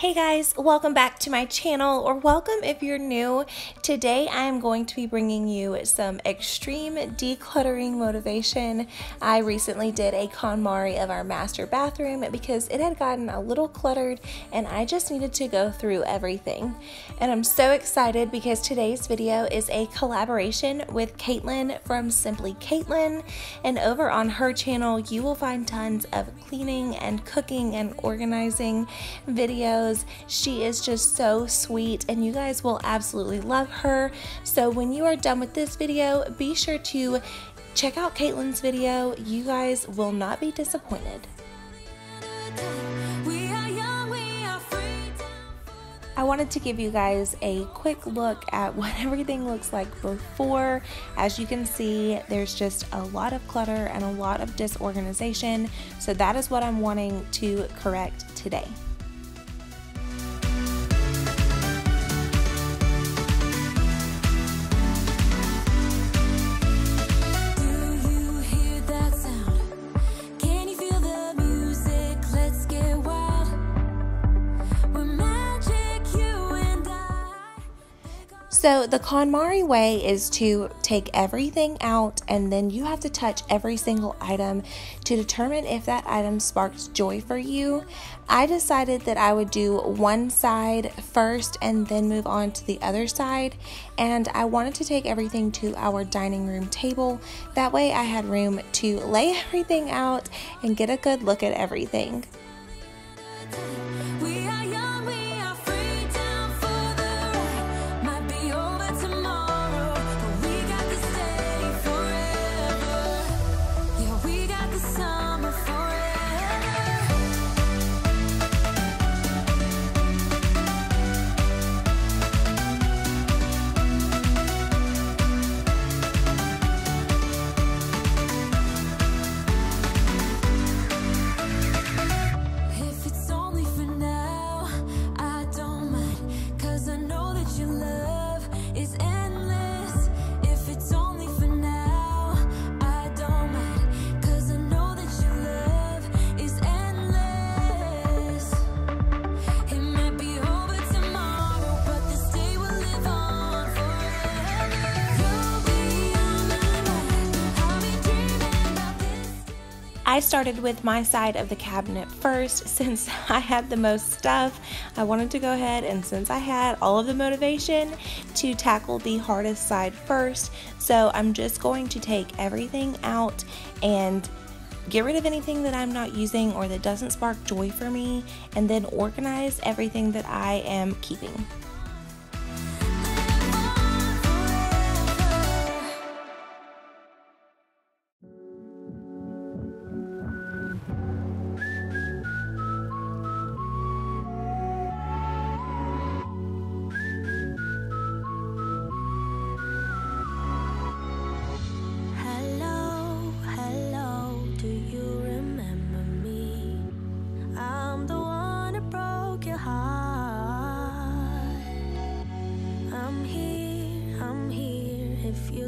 Hey guys, welcome back to my channel, or welcome if you're new. Today I am going to be bringing you some extreme decluttering motivation. I recently did a KonMari of our master bathroom because it had gotten a little cluttered and I just needed to go through everything. And I'm so excited because today's video is a collaboration with Caitlin from Simply Caitlin. And over on her channel, you will find tons of cleaning and cooking and organizing videos videos. She is just so sweet and you guys will absolutely love her. So when you are done with this video, be sure to check out Caitlin's video. You guys will not be disappointed. I wanted to give you guys a quick look at what everything looks like before. As you can see, there's just a lot of clutter and a lot of disorganization. So that is what I'm wanting to correct today. So, the KonMari way is to take everything out and then you have to touch every single item to determine if that item sparks joy for you. I decided that I would do one side first and then move on to the other side. And I wanted to take everything to our dining room table. That way, I had room to lay everything out and get a good look at everything. I started with my side of the cabinet first since I had the most stuff. I wanted to go ahead and since I had all of the motivation to tackle the hardest side first. So I'm just going to take everything out and get rid of anything that I'm not using or that doesn't spark joy for me and then organize everything that I am keeping.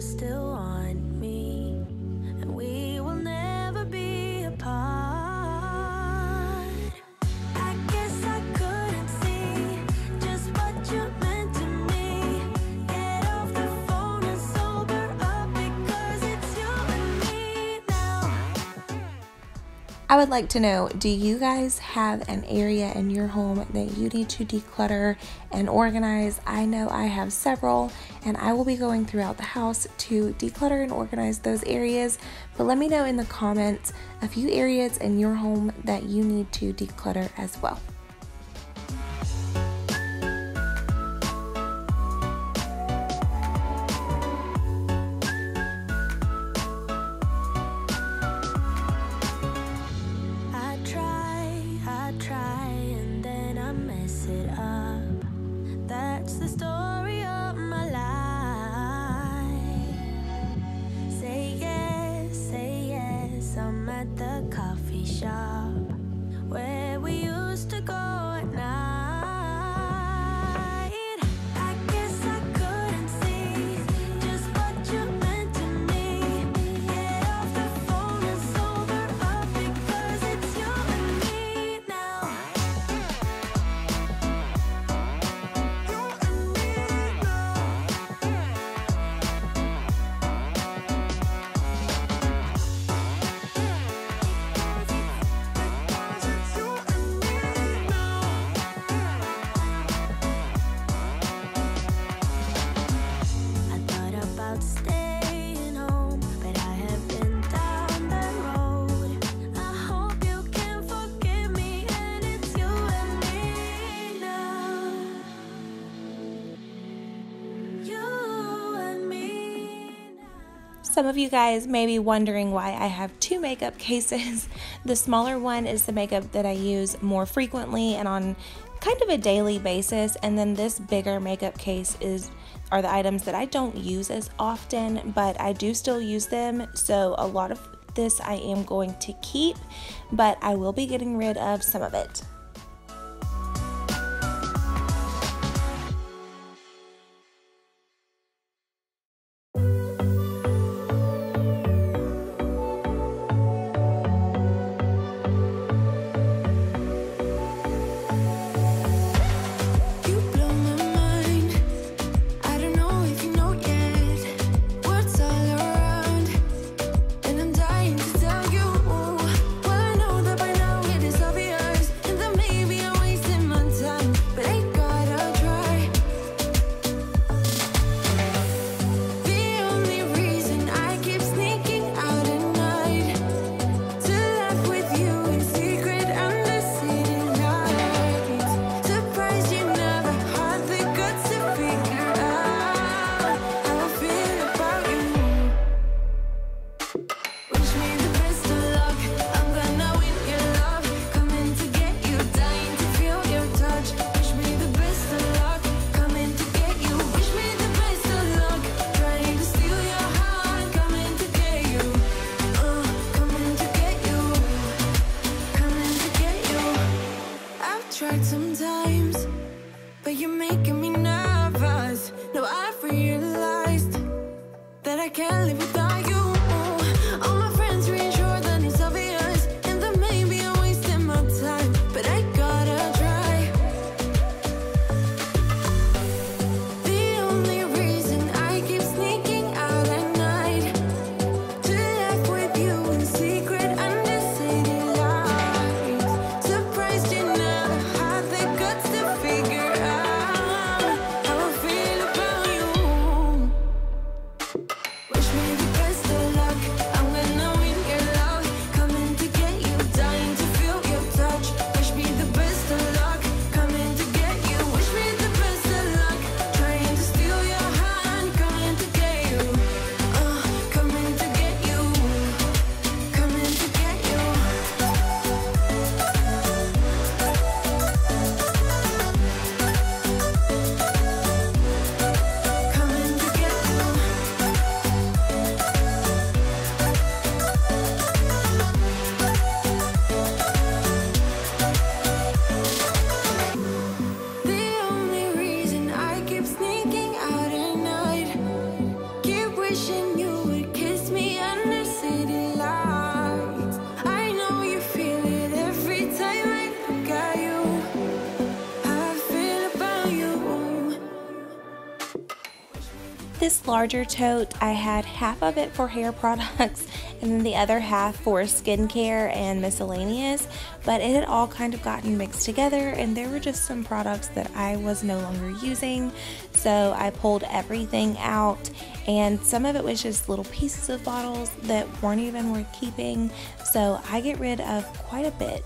I would like to know do you guys have an area in your home that you need to declutter and organize? I know I have several, and I will be going throughout the house to declutter and organize those areas. But let me know in the comments a few areas in your home that you need to declutter as well. the story. Some of you guys may be wondering why I have two makeup cases. the smaller one is the makeup that I use more frequently and on kind of a daily basis, and then this bigger makeup case is are the items that I don't use as often, but I do still use them. So a lot of this I am going to keep, but I will be getting rid of some of it. This larger tote, I had half of it for hair products and then the other half for skincare and miscellaneous, but it had all kind of gotten mixed together and there were just some products that I was no longer using. So I pulled everything out and some of it was just little pieces of bottles that weren't even worth keeping. So I get rid of quite a bit.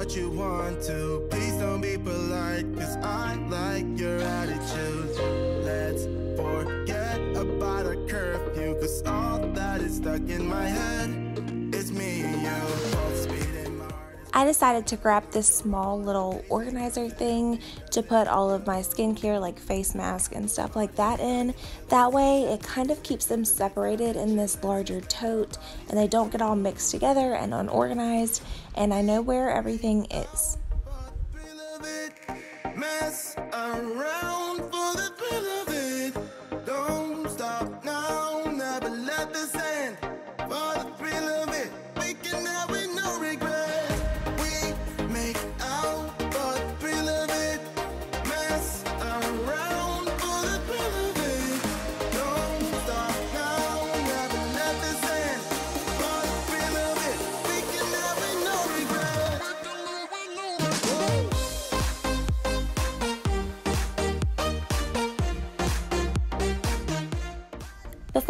What you want to. Please don't be polite, cause I like your attitude. Let's forget about a curfew, cause all that is stuck in my head I decided to grab this small little organizer thing to put all of my skincare like face mask and stuff like that in. That way it kind of keeps them separated in this larger tote and they don't get all mixed together and unorganized and I know where everything is.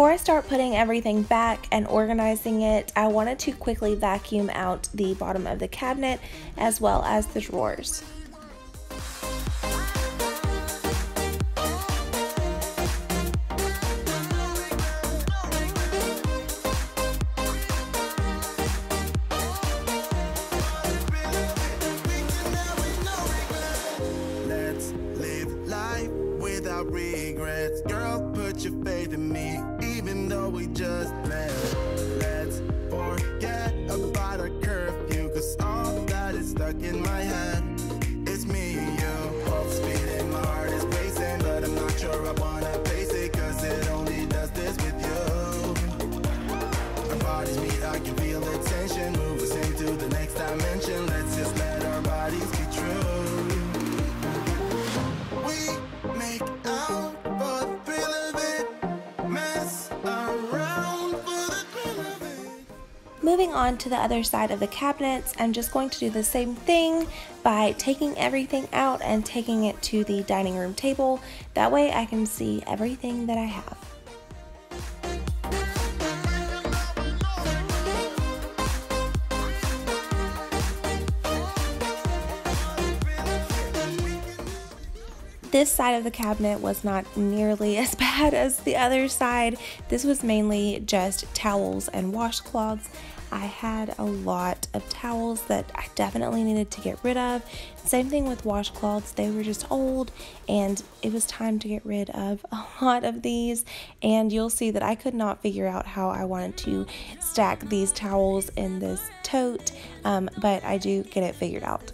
Before I start putting everything back and organizing it, I wanted to quickly vacuum out the bottom of the cabinet as well as the drawers or we just let Let's forget about our curfew Cause all that is stuck in my head. It's me and you Pulse speeding, my heart is pacing But I'm not sure I wanna face it Cause it only does this with you. Our bodies meet, I can feel the tension Move us into the next dimension. Moving on to the other side of the cabinets, I'm just going to do the same thing by taking everything out and taking it to the dining room table. That way I can see everything that I have. This side of the cabinet was not nearly as bad as the other side. This was mainly just towels and washcloths. I had a lot of towels that I definitely needed to get rid of. Same thing with washcloths, they were just old and it was time to get rid of a lot of these. And you'll see that I could not figure out how I wanted to stack these towels in this tote, um, but I do get it figured out.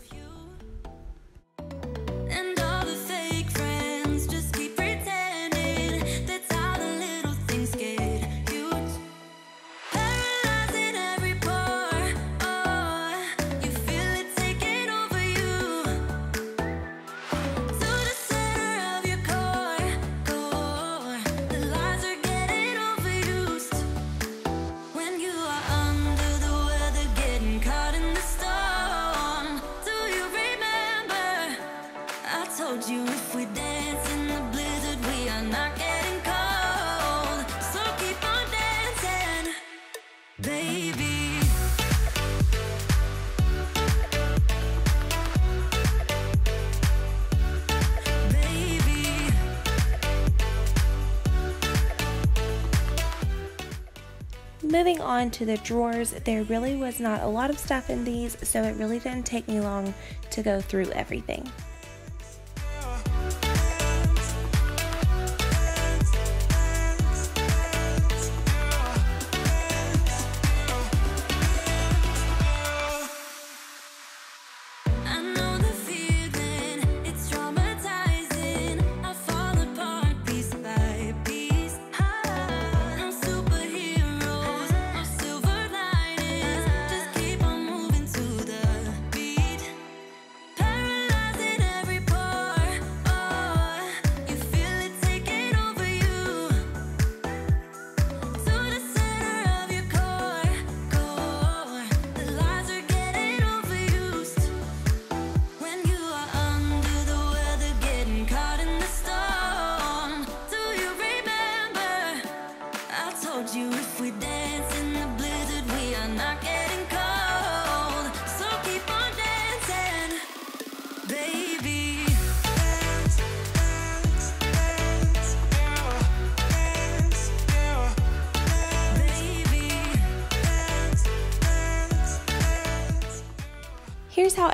On to the drawers, there really was not a lot of stuff in these, so it really didn't take me long to go through everything.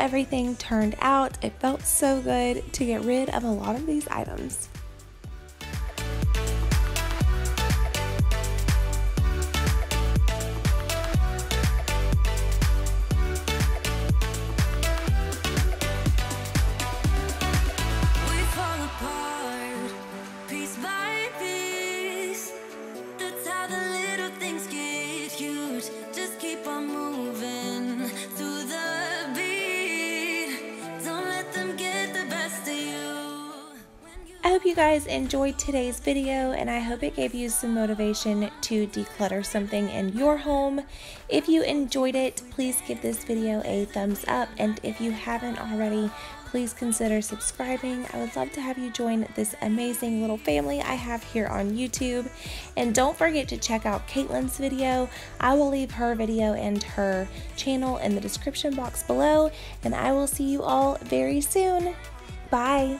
Everything turned out. It felt so good to get rid of a lot of these items. Guys enjoyed today's video and I hope it gave you some motivation to declutter something in your home. If you enjoyed it, please give this video a thumbs up and if you haven't already, please consider subscribing. I would love to have you join this amazing little family I have here on YouTube. And don't forget to check out Caitlin's video. I will leave her video and her channel in the description box below. And I will see you all very soon. Bye.